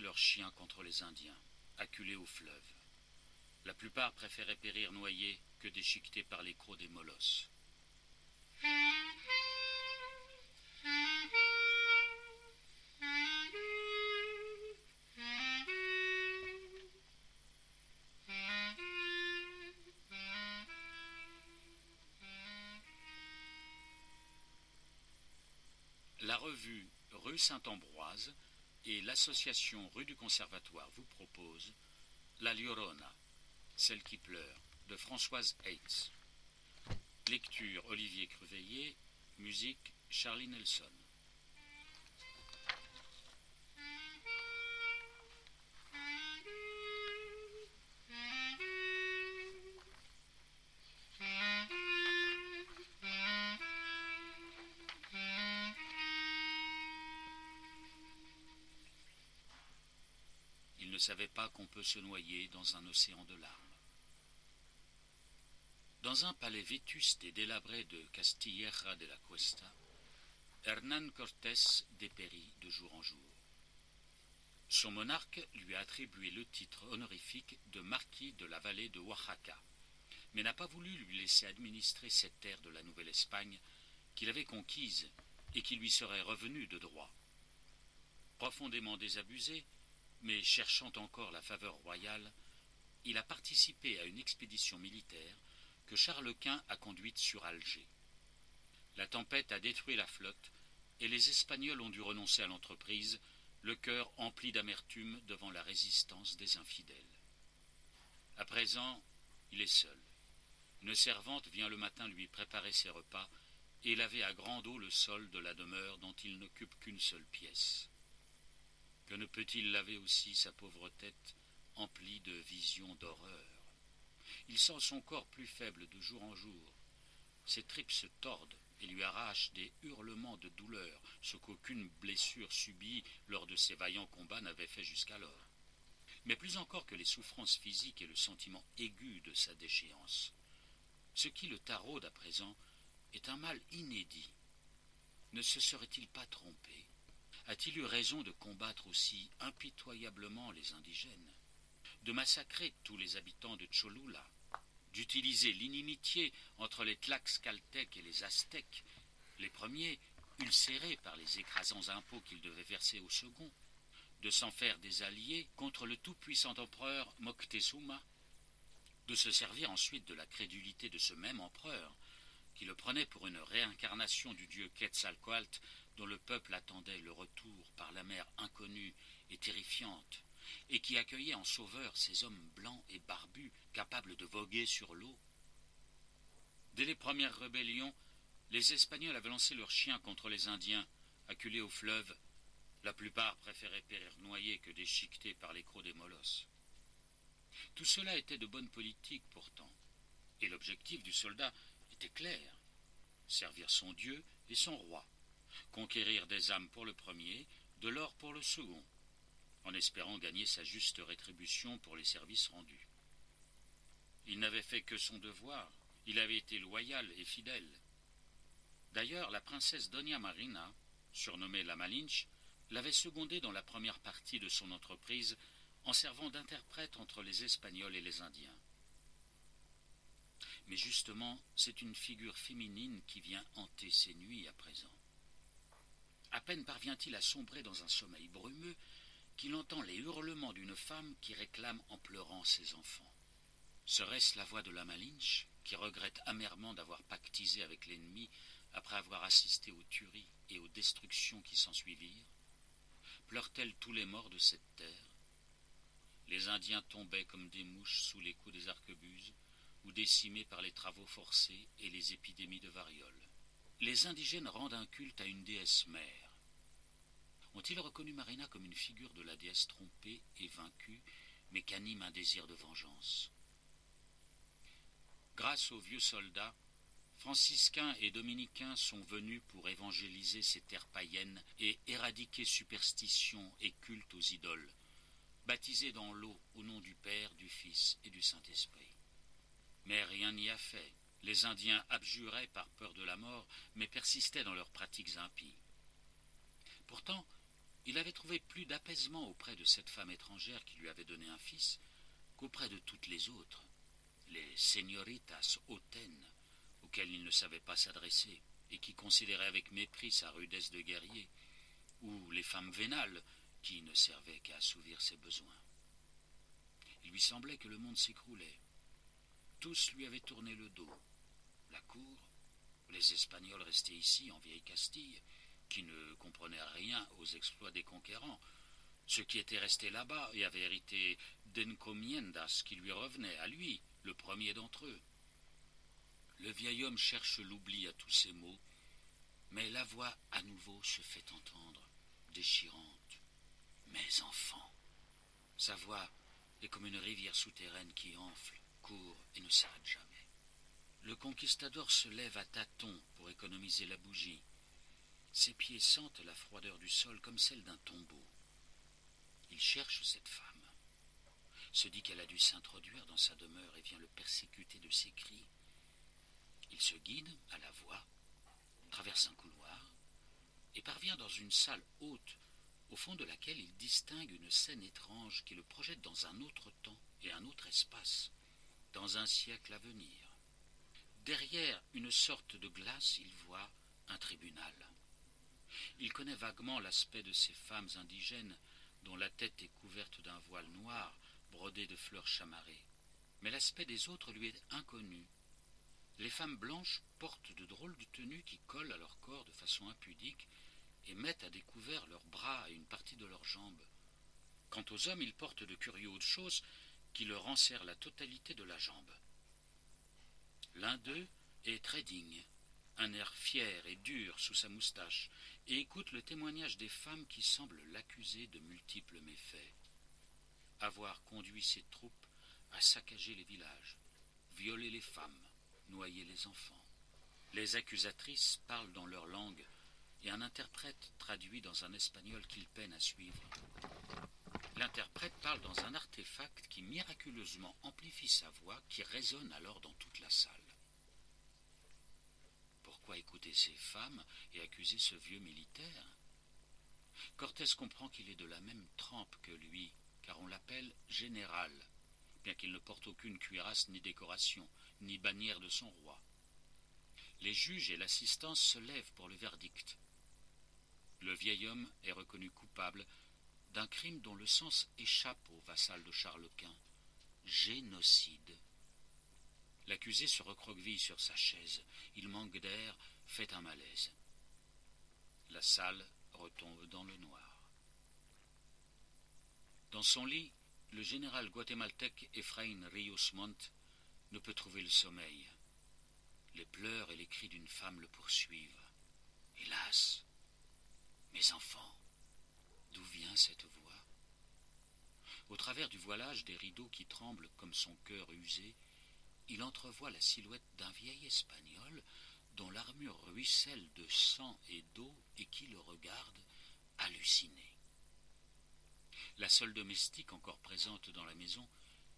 leurs chiens contre les Indiens, acculés au fleuve. La plupart préféraient périr noyés que déchiquetés par les crocs des molosses. La revue Rue Saint-Ambroise et l'association Rue du Conservatoire vous proposent La Llorona, celle qui pleure, de Françoise Heitz. Lecture Olivier Creveillet, musique Charlie Nelson. Ne savait pas qu'on peut se noyer dans un océan de larmes. Dans un palais vétuste et délabré de Castilleja de la Cuesta, Hernán Cortés dépérit de jour en jour. Son monarque lui a attribué le titre honorifique de marquis de la vallée de Oaxaca, mais n'a pas voulu lui laisser administrer cette terre de la Nouvelle-Espagne qu'il avait conquise et qui lui serait revenue de droit. Profondément désabusé, mais cherchant encore la faveur royale, il a participé à une expédition militaire que Charles Quint a conduite sur Alger. La tempête a détruit la flotte et les Espagnols ont dû renoncer à l'entreprise, le cœur empli d'amertume devant la résistance des infidèles. À présent, il est seul. Une servante vient le matin lui préparer ses repas et laver à grande eau le sol de la demeure dont il n'occupe qu'une seule pièce. Que ne peut-il laver aussi sa pauvre tête emplie de visions d'horreur? Il sent son corps plus faible de jour en jour. Ses tripes se tordent et lui arrachent des hurlements de douleur, ce qu'aucune blessure subie lors de ses vaillants combats n'avait fait jusqu'alors. Mais plus encore que les souffrances physiques et le sentiment aigu de sa déchéance, ce qui le taraude à présent est un mal inédit. Ne se serait-il pas trompé? A-t-il eu raison de combattre aussi impitoyablement les indigènes De massacrer tous les habitants de Cholula D'utiliser l'inimitié entre les Tlaxcaltèques et les Aztèques, les premiers ulcérés par les écrasants impôts qu'ils devaient verser aux seconds De s'en faire des alliés contre le tout-puissant empereur Moctezuma de se servir ensuite de la crédulité de ce même empereur, qui le prenait pour une réincarnation du dieu Quetzalcoatl, dont le peuple attendait le retour par la mer inconnue et terrifiante, et qui accueillait en sauveur ces hommes blancs et barbus capables de voguer sur l'eau. Dès les premières rébellions, les Espagnols avaient lancé leurs chiens contre les Indiens, acculés au fleuve. La plupart préféraient périr noyés que déchiquetés par les crocs des molosses. Tout cela était de bonne politique pourtant, et l'objectif du soldat était clair servir son Dieu et son roi, conquérir des âmes pour le premier, de l'or pour le second, en espérant gagner sa juste rétribution pour les services rendus. Il n'avait fait que son devoir, il avait été loyal et fidèle. D'ailleurs, la princesse Doña Marina, surnommée la Malinche, l'avait secondé dans la première partie de son entreprise en servant d'interprète entre les Espagnols et les Indiens. Mais justement, c'est une figure féminine qui vient hanter ses nuits à présent. À peine parvient-il à sombrer dans un sommeil brumeux qu'il entend les hurlements d'une femme qui réclame en pleurant ses enfants. Serait-ce la voix de la Malinche, qui regrette amèrement d'avoir pactisé avec l'ennemi après avoir assisté aux tueries et aux destructions qui s'ensuivirent? Pleure-t-elle tous les morts de cette terre? Les Indiens tombaient comme des mouches sous les coups des arquebuses, ou décimés par les travaux forcés et les épidémies de variole. Les indigènes rendent un culte à une déesse mère. Ont-ils reconnu Marina comme une figure de la déesse trompée et vaincue, mais qu'anime un désir de vengeance? Grâce aux vieux soldats, franciscains et dominicains sont venus pour évangéliser ces terres païennes et éradiquer superstitions et cultes aux idoles, baptisés dans l'eau au nom du Père, du Fils et du Saint-Esprit. Mais rien n'y a fait. Les Indiens abjuraient par peur de la mort, mais persistaient dans leurs pratiques impies. Pourtant, Il avait trouvé plus d'apaisement auprès de cette femme étrangère qui lui avait donné un fils qu'auprès de toutes les autres, les señoritas hautaines, auxquelles il ne savait pas s'adresser et qui considéraient avec mépris sa rudesse de guerrier, ou les femmes vénales qui ne servaient qu'à assouvir ses besoins. Il lui semblait que le monde s'écroulait. Tous lui avaient tourné le dos. La cour, les Espagnols restés ici, en vieille Castille, qui ne comprenaient rien aux exploits des conquérants, ceux qui étaient restés là-bas et avaient hérité d'encomiendas qui lui revenaient, à lui, le premier d'entre eux. Le vieil homme cherche l'oubli à tous ces mots, mais la voix à nouveau se fait entendre, déchirante. Mes enfants. Sa voix est comme une rivière souterraine qui enfle, Le conquistador se lève à tâtons pour économiser la bougie. Ses pieds sentent la froideur du sol comme celle d'un tombeau. Il cherche cette femme, se dit qu'elle a dû s'introduire dans sa demeure et vient le persécuter de ses cris. Il se guide à la voix, traverse un couloir et parvient dans une salle haute au fond de laquelle il distingue une scène étrange qui le projette dans un autre temps et un autre espace, dans un siècle à venir. Derrière une sorte de glace, il voit un tribunal. Il connaît vaguement l'aspect de ces femmes indigènes dont la tête est couverte d'un voile noir brodé de fleurs chamarrées. Mais l'aspect des autres lui est inconnu. Les femmes blanches portent de drôles de tenues qui collent à leur corps de façon impudique et mettent à découvert leurs bras et une partie de leurs jambes. Quant aux hommes, ils portent de curieux autres choses qui leur enserrent la totalité de la jambe. L'un d'eux est très digne, un air fier et dur sous sa moustache, et écoute le témoignage des femmes qui semblent l'accuser de multiples méfaits. Avoir conduit ses troupes à saccager les villages, violer les femmes, noyer les enfants. Les accusatrices parlent dans leur langue et un interprète traduit dans un espagnol qu'il peine à suivre. L'interprète parle dans un artefact qui miraculeusement amplifie sa voix, qui résonne alors dans toute la salle. Pourquoi écouter ces femmes et accuser ce vieux militaire? Cortés comprend qu'il est de la même trempe que lui, car on l'appelle général, bien qu'il ne porte aucune cuirasse ni décoration, ni bannière de son roi. Les juges et l'assistance se lèvent pour le verdict. Le vieil homme est reconnu coupable d'un crime dont le sens échappe au vassal de Charles Quint. Génocide. L'accusé se recroqueville sur sa chaise. Il manque d'air, fait un malaise. La salle retombe dans le noir. Dans son lit, le général guatémaltèque Ephraim Rios Montt ne peut trouver le sommeil. Les pleurs et les cris d'une femme le poursuivent. Hélas, mes enfants, d'où vient cette voix Au travers du voilage des rideaux qui tremblent comme son cœur usé, il entrevoit la silhouette d'un vieil espagnol dont l'armure ruisselle de sang et d'eau et qui le regarde halluciné. La seule domestique encore présente dans la maison,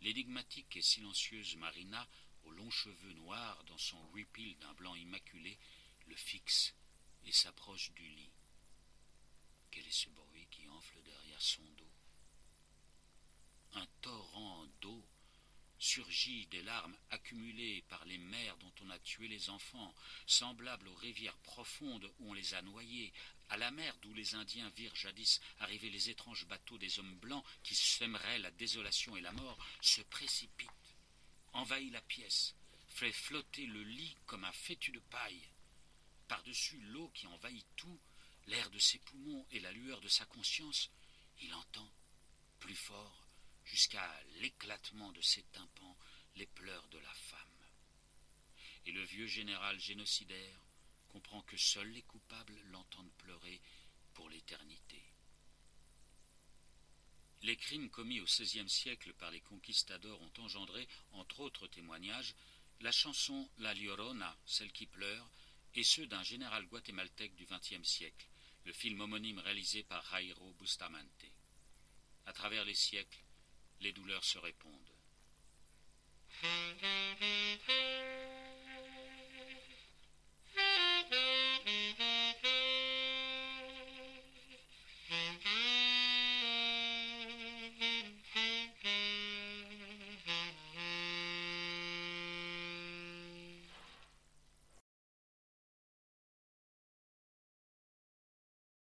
l'énigmatique et silencieuse Marina, aux longs cheveux noirs dans son repeal d'un blanc immaculé, le fixe et s'approche du lit. Quel est ce bruit qui enfle derrière son dos Un torrent d'eau surgit des larmes accumulées par les mères dont on a tué les enfants, semblable aux rivières profondes où on les a noyés, à la mer d'où les Indiens virent jadis arriver les étranges bateaux des hommes blancs qui sèmeraient la désolation et la mort, se précipite, envahit la pièce, fait flotter le lit comme un fétu de paille. Par-dessus l'eau qui envahit tout, l'air de ses poumons et la lueur de sa conscience, il entend, plus fort, jusqu'à l'éclatement de ses tympans, les pleurs de la femme. Et le vieux général génocidaire comprend que seuls les coupables l'entendent pleurer pour l'éternité. Les crimes commis au XVIe siècle par les conquistadors ont engendré, entre autres témoignages, la chanson La Llorona, celle qui pleure, et ceux d'un général guatémaltèque du XXe siècle, le film homonyme réalisé par Jairo Bustamante. À travers les siècles, les douleurs se répondent.